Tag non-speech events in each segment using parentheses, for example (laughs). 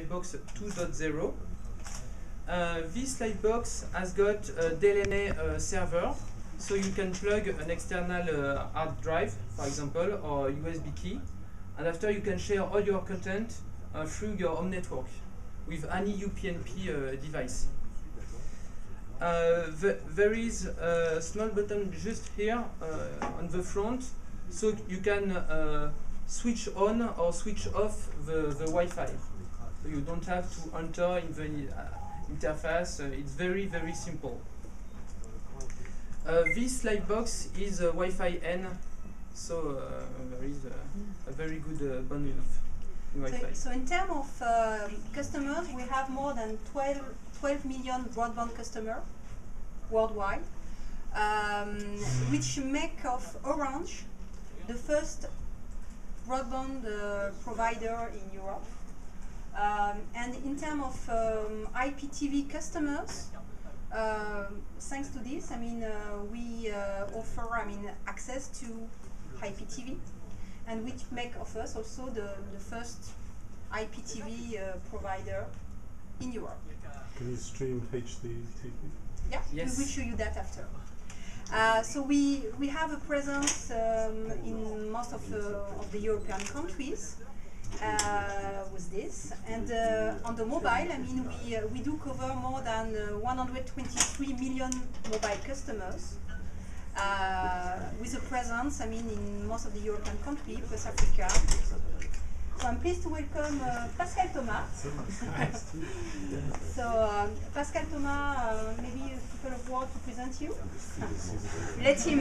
Livebox 2.0. Uh, this Livebox has got a DLNA uh, server, so you can plug an external uh, hard drive, for example, or USB key, and after you can share all your content uh, through your home network with any UPnP uh, device. The, there is a small button just here on the front, so you can switch on or switch off the, the Wi-Fi. So you don't have to enter in the uh, interface. Uh, it's very very simple. Uh, this Livebox is a Wi-Fi N, so uh, there is a, a very good uh, bandwidth in So, so in terms of um, customers, we have more than 12, 12 million broadband customers worldwide, um, which make of Orange the first broadband uh, provider in Europe. Um, and in terms of um, IPTV customers, um, thanks to this, I mean, uh, we uh, offer, I mean, access to IPTV, and which make of us also the, the first IPTV uh, provider in Europe. Can you stream HD TV? Yeah, Yes. we will show you that after. Uh, so we, we have a presence um, in most of, uh, of the European countries uh, with this. And uh, on the mobile, I mean, we, uh, we do cover more than uh, 123 million mobile customers. Uh, with a presence, I mean, in most of the European countries, plus Africa. So I'm pleased to welcome uh, Pascal Thomas. (laughs) So um, Pascal Thomas, uh, maybe a couple of words to present you. Let him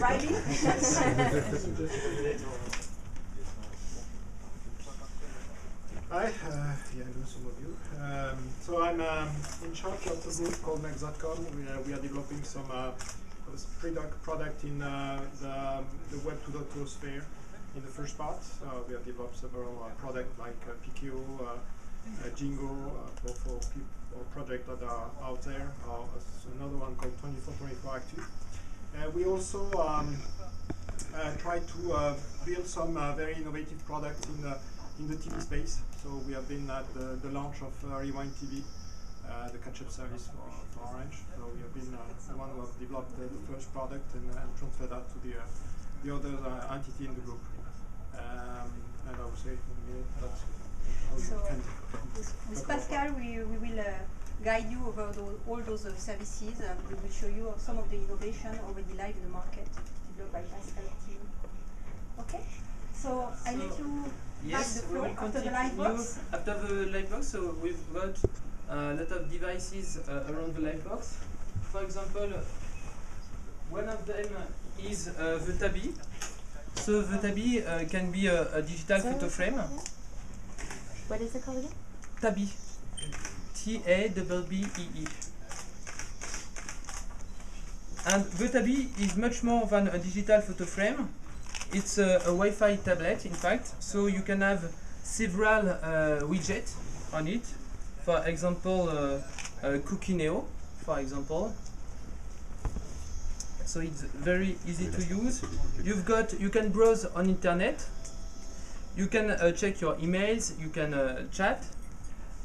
arrive in. (laughs) (laughs) Hi, uh, I know some of you. Um, so I'm um, in charge of a group called Next.com. We are, we are developing some uh, product, product in uh, the, the Web 2.0 sphere in the first part. Uh, we have developed several uh, products like uh, uh, Jingo for, for, projects that are out there, another one called 2424actu. We also um, try to build some very innovative products in the in the TV space. So we have been at the, the launch of uh, Rewind TV, uh, the catch-up service for, for Orange. So we have been uh, the one who have developed uh, the first product and, uh, and transferred that to the uh, the other uh, entity in the group. Um, and I would say in a minute that's how So, you can With, with Pascal, we, we will uh, guide you over tho- all those uh, services and we will show you some of the innovation already live in the market developed by Pascal team. Okay? So I let So, you Yes, we will continue after the live box. So we've got a lot of devices uh, around the live box. For example, one of them is uh, the Tabi. So the Tabi uh, can be a, a digital photo frame. What is it called again? Tabi. T A B B E E. And the Tabi is much more than a digital photo frame. It's a, a Wi-Fi tablet, in fact, so you can have several uh, widgets on it. For example, uh, uh, Cookie Neo, for example. So it's very easy to use. You've got, you can browse on internet. You can uh, check your emails. You can uh, chat.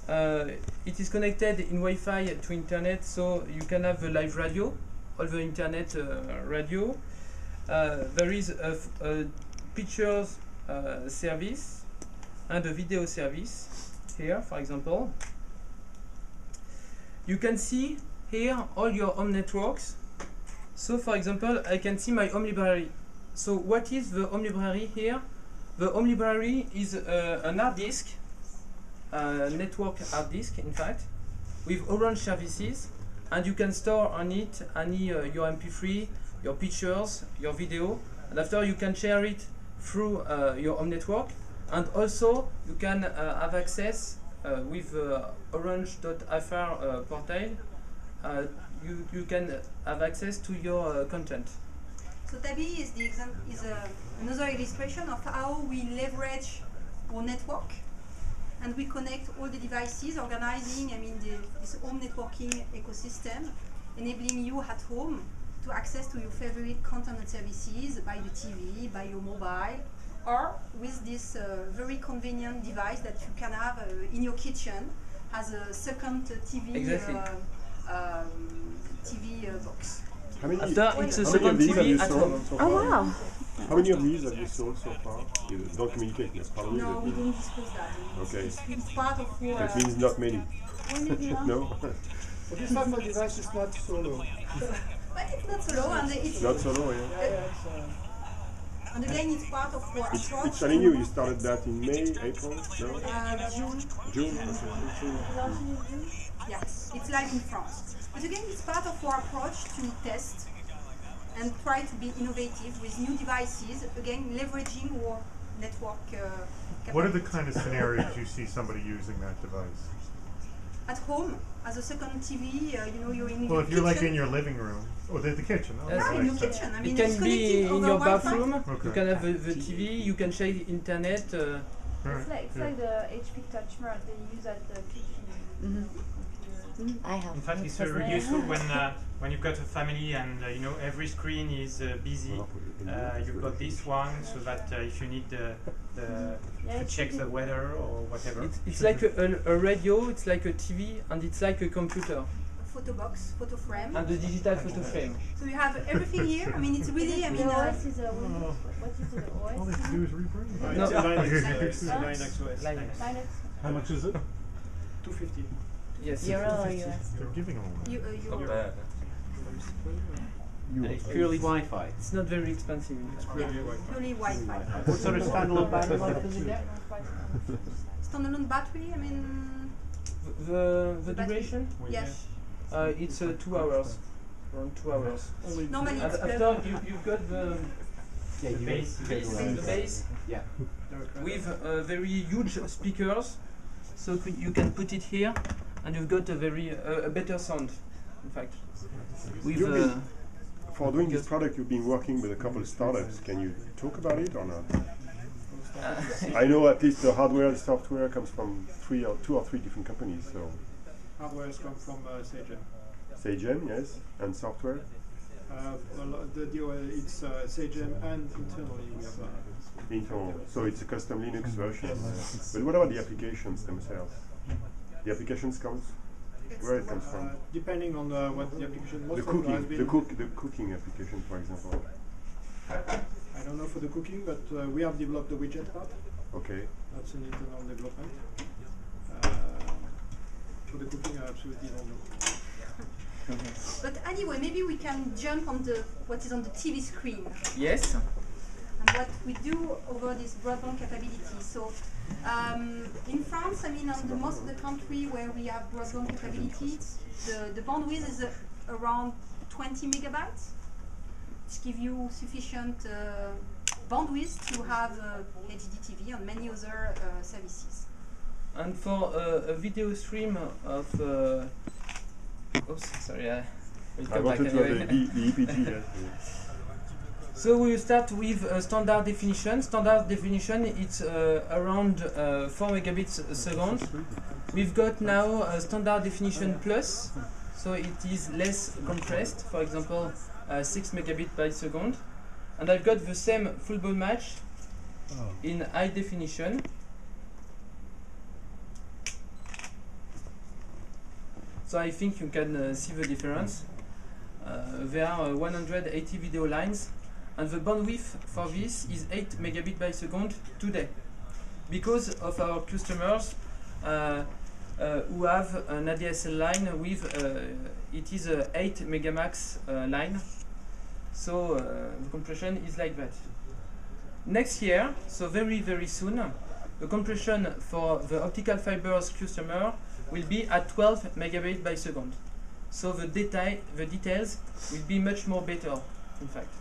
Uh, it is connected in Wi-Fi to internet, so you can have the live radio, all the internet uh, radio. Uh, There is a pictures uh, service and a video service here, for example. You can see here all your home networks. So, for example, I can see my home library. So, what is the home library here? The home library is uh, an hard disk uh, network hard disk in fact with orange services and you can store on it any uh, your mp3 your pictures your video and after you can share it through uh, your home network. And also you can uh, have access uh, with orange.fr portal. You, you can have access to your content. So Tabbee is is a, another illustration of how we leverage our network. And we connect all the devices, organizing I mean the, this home networking ecosystem, enabling you at home to access to your favorite content and services by the TV, by your mobile, or with this uh, very convenient device that you can have uh, in your kitchen as a second uh, TV Exactly. uh, um, TV uh, box. How many, After it's a how many second of these have you TV at sold home. so Oh far? wow. How many of these have you sold so far? You don't communicate, that's probably No, we it. didn't discuss that. It's, Okay. it's, it's part of what. That means not many. (laughs) no? (laughs) But this type of device is not solo. (laughs) But it's not so low, and it's not so low, yeah. Yeah, yeah, it's, uh, and again it's part of what It's, approach it's telling you, you started that in May, April, no? uh, June. June? Yeah, it's like in France. But again, it's part of our approach to test and try to be innovative with new devices. Again, leveraging our network. Uh, What are the kind of scenarios you see somebody using that device? At home as a second TV? Uh, you know, you're in Well, your if you're like in your living room, or the, the kitchen. oh, yeah, in your makes sense. kitchen. I It mean, it's can be in your Wi-Fi. bathroom. You can have the, the TV. You can check internet. Uh, Alright, It's like, it's yeah. like the HP Touch Smart they use at the kitchen. I have. In fact, it's That's very nice. useful when uh, when you've got a family and uh, you know every screen is uh, busy. Uh, you've got this one so that uh, if you need the, the Yeah, to check the weather or whatever. it's it's like a, a, a radio. It's like a TV, and it's like a computer Photo box, photo frame. and a digital photo frame. So you have everything here. I mean, it's (laughs) really. I the mean, uh, OS is a Windows. What is it? The All they OS? have to do is rebring. uh, No. it's a Linux, Okay. it's a Huh? Linux OS. Linux. Linux. How much is it? 250. Yes. Euro or US? They're giving them away. you, uh, Not you bad. And it's purely Wi-Fi. It's not very expensive. Really Wi-Fi. purely Wi-Fi. What sort of standalone battery life does it get? Standalone battery. I mean, The the The duration? yes. Uh, it's uh, two hours. Around two hours. Normally And it's after you you've got the Yeah, you base- you go base- the base Yeah. with uh, very huge speakers, so c- you can put it here, and you've got a very uh, a better sound. In fact, with You've uh, For doing this product, you've been working with a couple of startups. Can you talk about it or not? (laughs) I know at least the hardware and software comes from three or two or three different companies. So Hardware has come from uh, Sagem. Sagem, yes, and software. Uh, a lot- the, deal uh, it's uh, Sagem and internally we have uh, Internal. So it's a custom Linux version. But what about the applications themselves? The applications comes where it comes uh, from. depending on uh, what the application. Most The cooking, has been the cook, the cooking application, for example. I don't know for the cooking, but uh, we have developed the widget part. Okay. That's an internal development. Uh, for the cooking, I absolutely don't know. But anyway, maybe we can jump on the what is on the TV screen yes, and what we do over this broadband capability. So um, in France, I mean, on the most of the country where we have broadband capability, the, the bandwidth is uh, around 20 megabytes, which give you sufficient uh, bandwidth to have uh, HDTV and many other uh, services. and for uh, a video stream of. Uh, oops, sorry. I will I back wanted to have anyway. the, the, the EPG. yes. So we will start with uh, standard definition. Standard definition it's uh, around uh, 4 megabits a second. We've got now a standard definition plus, so it is less compressed. For example, uh, 6 megabit per second. And I've got the same football ball match in high definition. So I think you can uh, see the difference. Uh, there are uh, 180 video lines and the bandwidth for this is 8 megabit by second today. Because of our customers uh, uh, who have an ADSL line with uh, it is a 8 megamax uh, line. So uh, the compression is like that. Next year so very very soon the compression for the optical fibers customer will be at 12 megabit by second. So the detail the details will be much more better in fact